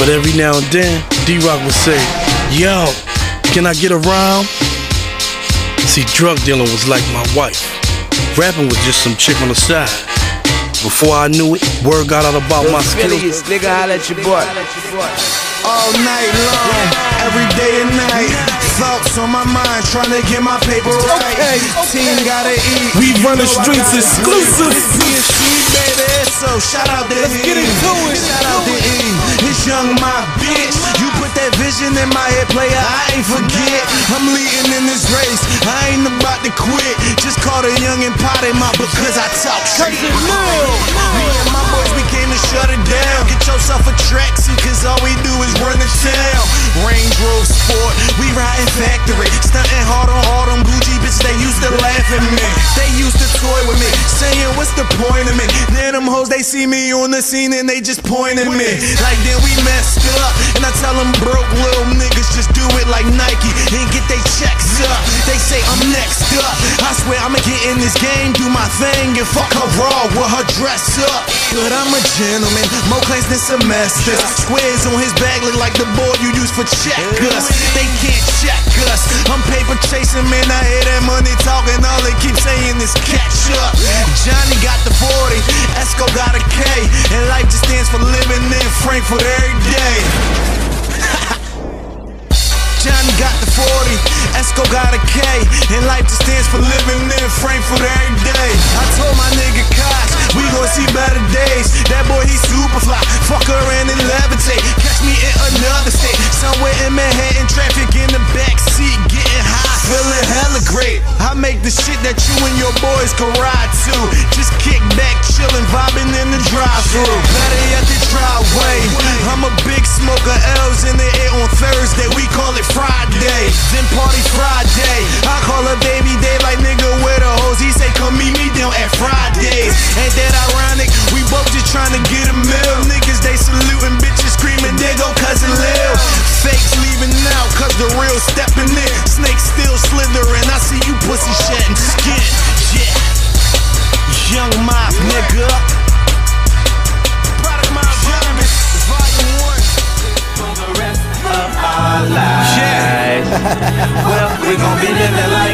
But every now and then, D-Rock would say, Yo, can I get a rhyme? See, drug dealing was like my wife. Rapping was just some chick on the side. Before I knew it, word got out about my skills. Nigga, holla at your boy. All night long, every day and night. Thoughts on my mind, trying to get my paper right. Okay, Team gotta eat. We run the You know I streets exclusive. Baby. So shout out to Let's E. get into it. Shout out to. It's young, my bitch. You put that vision in my head, player. I ain't forget. I'm leading in this race. I ain't about to quit. Just call the young and potty mouth because I talk shit. Me and my boys, we came to shut it down. Get yourself a tracksuit, cause all we do is run the town. Range Rover Sport, we riding factory. Stunting hard on all them Gucci bitches, they used to laugh at me. They used to toy with me, saying, What's the point of me? Hoes, they see me on the scene and they just point at me. Like, then we messed up. And I tell them, broke little niggas, just do it like Nike and get they checks up. They say, I'm next up. I swear, I'ma get in this game, do my thing, and fuck her raw with her dress up. But I'm a gentleman, more claims than semesters. Squares on his back look like the board you use for checkers. They can't check us. I'm paper chasing, man. I hear that money talking. All they keep saying is catch stands for living in Frankford every day. Johnny got the 40, Esco got a K, and life just stands for living in Frankford every day. I told my nigga Kosh, we gon' see better days. That boy, he super fly, fuck and levitate. Catch me in another state, somewhere in Manhattan, traffic in the back seat, getting high, feeling hella great. I make the shit that you and your boys can ride to. Just kick back, chillin', vibing in the stepping in. snakes still slithering. I see you pussy shedding skin. Yeah. Young Maf, nigga. Product my environment. Volume one. For the rest of our lives. Yeah. well, we gon' be living like.